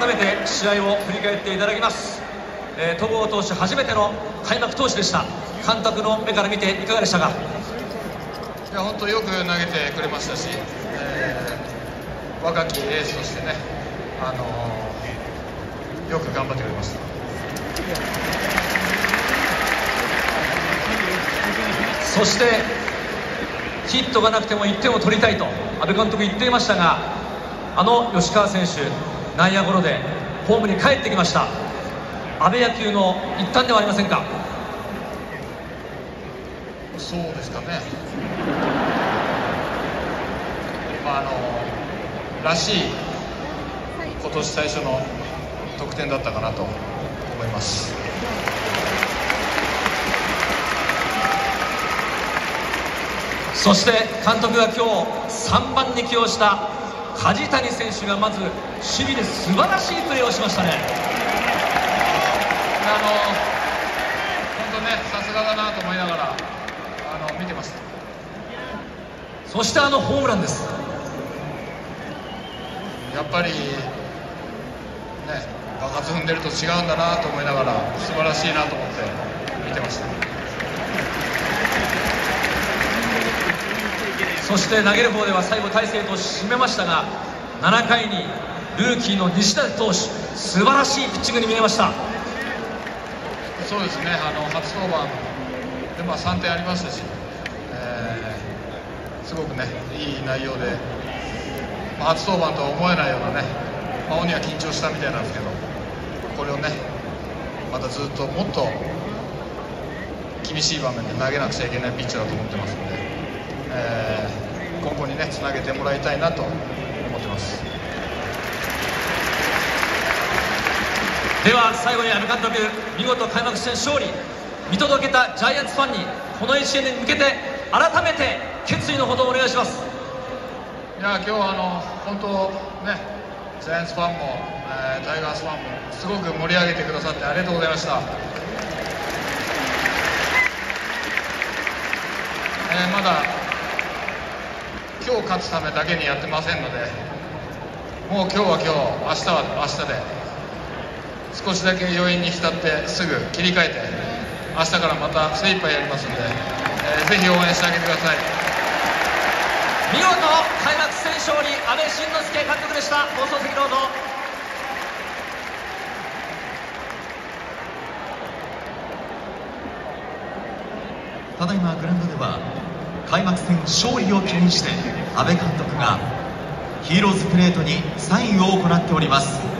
改めて試合を振り返っていただきます、えー、戸郷投手初めての開幕投手でした。監督の目から見ていかがでしたか？いや本当よく投げてくれましたし、えー、若きエースとしてね、あのー、よく頑張ってくれました。そしてヒットがなくても1点を取りたいと阿部監督言っていましたがあの吉川選手内野ゴロでホームに帰ってきました。阿部野球の一端ではありませんか。そうですかね、まあ、あのらしい今年最初の得点だったかなと思います。そして監督が今日3番に起用した梶谷選手がまず守備で素晴らしいプレーをしましたね。あの本当ねさすがだなと思いながらあの見てました。そしてあのホームランです。やっぱりね爆発踏んでると違うんだなと思いながら素晴らしいなと思って見てましたそして投げる方では最後大勢と締めましたが7回にルーキーの西田投手素晴らしいピッチングに見えました。そうですね。あの初登板で、まあ、3点ありましたし、えー、すごくねいい内容で、まあ、初登板とは思えないようなね、まあ、鬼は緊張したみたいなんですけどこれをねまたずっともっと厳しい場面で投げなくちゃいけないピッチャーだと思ってますので、えー今後にねつなげてもらいたいなと思ってます。では最後に阿部監督見事開幕戦勝利見届けたジャイアンツファンにこの1試合に向けて改めて決意のほどお願いします。いや今日はあの本当ねジャイアンツファンも、えー、タイガースファンもすごく盛り上げてくださってありがとうございました、えー、まだ今日勝つためだけにやってませんのでもう今日は今日明日は明日で少しだけ余韻に浸ってすぐ切り替えて明日からまた精一杯やりますので、えー、ぜひ応援してあげてください。見事開幕戦勝利阿部慎之助監督でした。放送席どうぞ。ただいまグラウンドでは開幕戦勝利を記念して阿部監督がヒーローズプレートにサインを行っております。